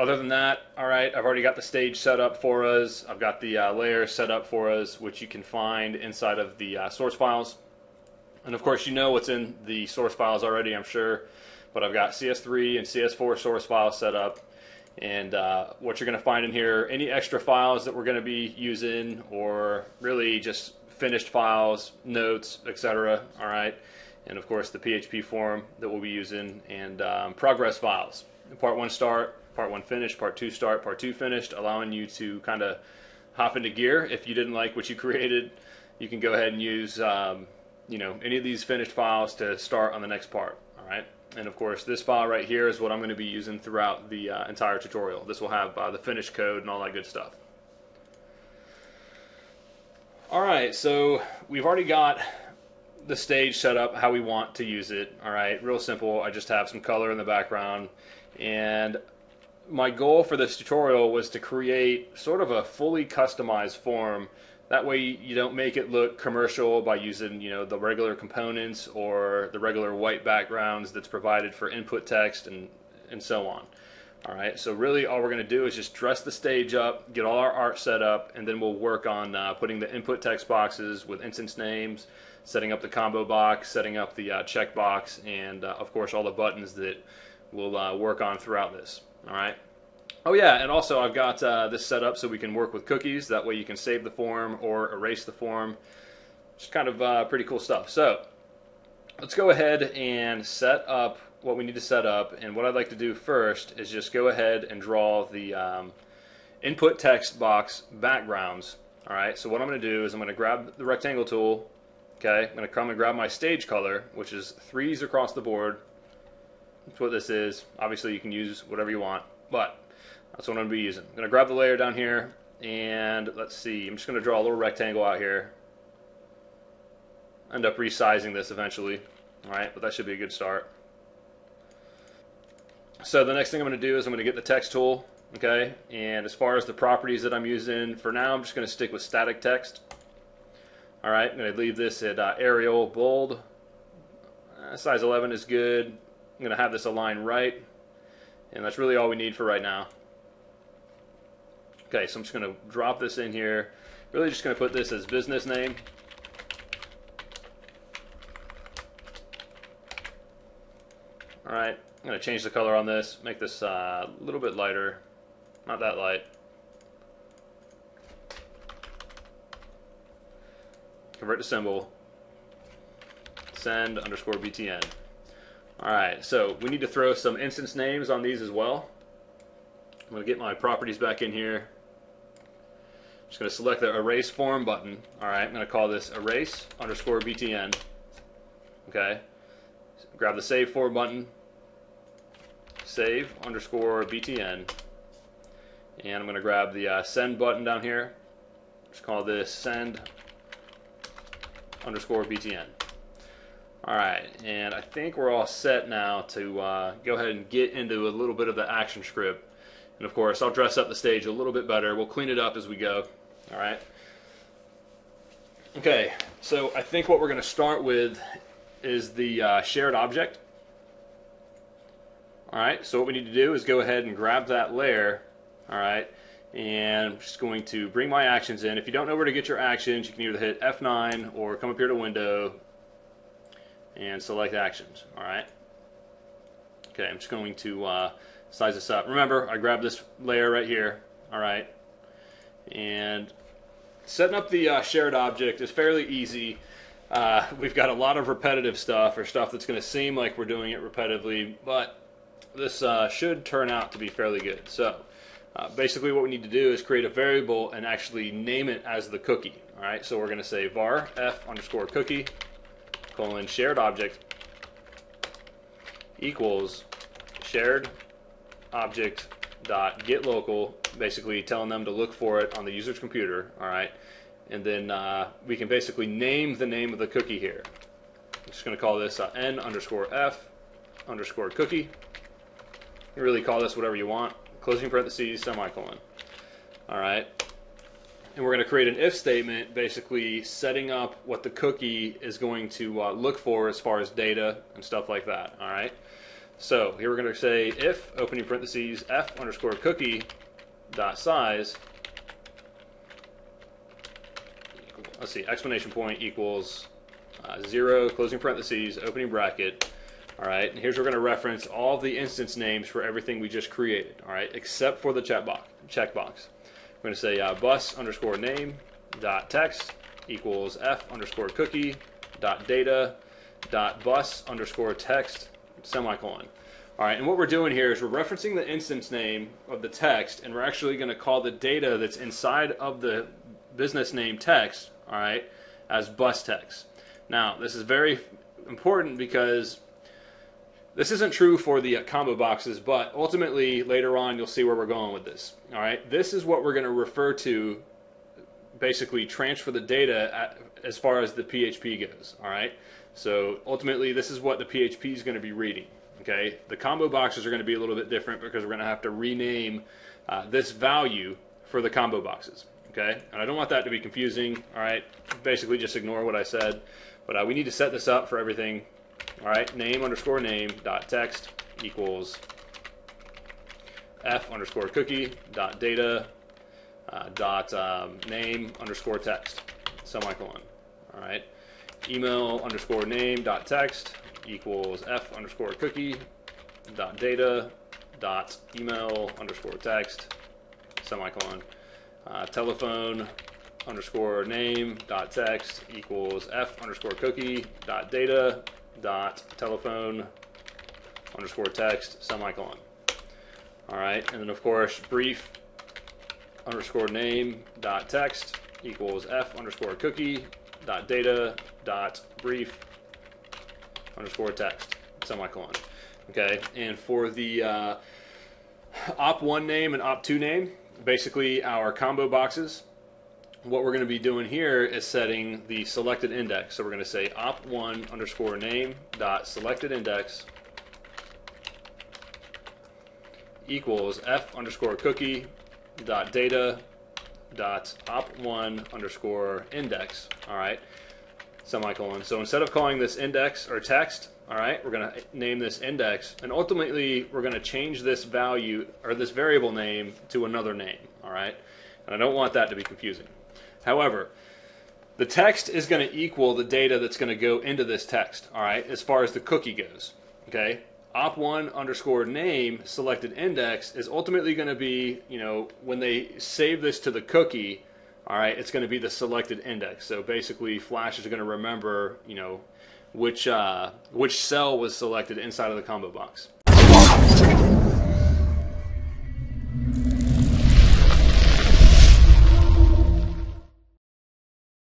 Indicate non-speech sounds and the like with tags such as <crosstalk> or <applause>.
other than that, all right, I've already got the stage set up for us. I've got the uh, layer set up for us, which you can find inside of the uh, source files. And of course, you know what's in the source files already, I'm sure. But I've got CS3 and CS4 source files set up. And uh, what you're going to find in here, any extra files that we're going to be using, or really just finished files, notes, etc. All right, and of course the PHP form that we'll be using, and um, progress files. Part one start, part one finished, part two start, part two finished, allowing you to kind of hop into gear. If you didn't like what you <laughs> created, you can go ahead and use um, you know any of these finished files to start on the next part. All right. And of course, this file right here is what I'm going to be using throughout the uh, entire tutorial. This will have uh, the finished code and all that good stuff. All right, so we've already got the stage set up how we want to use it. All right, real simple. I just have some color in the background. And my goal for this tutorial was to create sort of a fully customized form. That way you don't make it look commercial by using, you know, the regular components or the regular white backgrounds that's provided for input text and, and so on. All right, so really all we're going to do is just dress the stage up, get all our art set up, and then we'll work on uh, putting the input text boxes with instance names, setting up the combo box, setting up the uh, check box, and uh, of course all the buttons that we'll uh, work on throughout this. All right. Oh yeah, and also I've got uh, this set up so we can work with cookies. That way you can save the form or erase the form. It's kind of uh, pretty cool stuff. So let's go ahead and set up what we need to set up. And what I'd like to do first is just go ahead and draw the um, input text box backgrounds. All right, so what I'm going to do is I'm going to grab the rectangle tool. Okay, I'm going to come and grab my stage color, which is threes across the board. That's what this is. Obviously, you can use whatever you want, but that's what I'm going to be using. I'm going to grab the layer down here, and let's see. I'm just going to draw a little rectangle out here. End up resizing this eventually. All right, but that should be a good start. So the next thing I'm going to do is I'm going to get the text tool, okay? And as far as the properties that I'm using, for now I'm just going to stick with static text. All right, I'm going to leave this at uh, Arial bold. Uh, size 11 is good. I'm going to have this align right. And that's really all we need for right now. Okay, so I'm just going to drop this in here. Really just going to put this as business name. All right, I'm going to change the color on this, make this uh, a little bit lighter, not that light. Convert to symbol, send underscore btn. All right, so we need to throw some instance names on these as well. I'm to get my properties back in here. I'm Just going to select the erase form button. All right, I'm to call this erase underscore btn. Okay, grab the save for button, save underscore btn. And I'm going to grab the uh, send button down here. Just call this send underscore btn. All right, and I think we're all set now to uh, go ahead and get into a little bit of the action script. And of course, I'll dress up the stage a little bit better. We'll clean it up as we go. All right. Okay, so I think what we're going to start with is the uh, shared object. All right, so what we need to do is go ahead and grab that layer, all right, and I'm just going to bring my actions in. If you don't know where to get your actions, you can either hit F9 or come up here to Window and select Actions, all right. Okay, I'm just going to uh, size this up. Remember, I grabbed this layer right here, all right, and setting up the uh, shared object is fairly easy. Uh, we've got a lot of repetitive stuff or stuff that's going to seem like we're doing it repetitively, but this uh, should turn out to be fairly good. So uh, basically what we need to do is create a variable and actually name it as the cookie. All right, so we're going to say var f underscore cookie colon shared object equals shared object dot get local, basically telling them to look for it on the user's computer. All right, and then uh, we can basically name the name of the cookie here. I'm just going to call this uh, n underscore f underscore cookie. You really call this whatever you want. Closing parentheses, semicolon. All right. And we're going to create an if statement, basically setting up what the cookie is going to uh, look for as far as data and stuff like that. All right. So here we're going to say if opening parentheses f underscore cookie dot size. Let's see, explanation point equals uh, zero closing parentheses opening bracket. All right, and here's where we're going to reference all the instance names for everything we just created. All right, except for the check box. Checkbox. We're going to say uh, bus underscore name dot text equals f underscore cookie dot data dot bus underscore text semicolon. All right, and what we're doing here is we're referencing the instance name of the text, and we're actually going to call the data that's inside of the business name text, all right, as bus text. Now, this is very important because this isn't true for the combo boxes, but ultimately later on you'll see where we're going with this. All right, this is what we're going to refer to basically transfer the data at, as far as the PHP goes. All right, so ultimately this is what the PHP is going to be reading. Okay, the combo boxes are going to be a little bit different because we're going to have to rename uh, this value for the combo boxes. Okay, and I don't want that to be confusing. All right, basically just ignore what I said, but uh, we need to set this up for everything. All right, name underscore name dot text equals f underscore cookie dot data uh, dot um, name underscore text semicolon. All right, email underscore name dot text equals f underscore cookie dot data dot email underscore text semicolon uh, telephone underscore name dot text equals f underscore cookie dot data dot telephone underscore text semicolon all right and then of course brief underscore name dot text equals f underscore cookie dot data dot brief underscore text semicolon. Okay, and for the uh, op1 name and op2 name, basically our combo boxes, what we're going to be doing here is setting the selected index. So we're going to say op1 underscore name dot selected index equals f underscore cookie dot data dot op1 underscore index. All right semicolon. So instead of calling this index or text, all right, we're going to name this index, and ultimately we're going to change this value or this variable name to another name, all right? And I don't want that to be confusing. However, the text is going to equal the data that's going to go into this text, all right, as far as the cookie goes, okay? op1 underscore name selected index is ultimately going to be, you know, when they save this to the cookie, all right, it's going to be the selected index. So basically, Flash is going to remember, you know, which uh, which cell was selected inside of the combo box.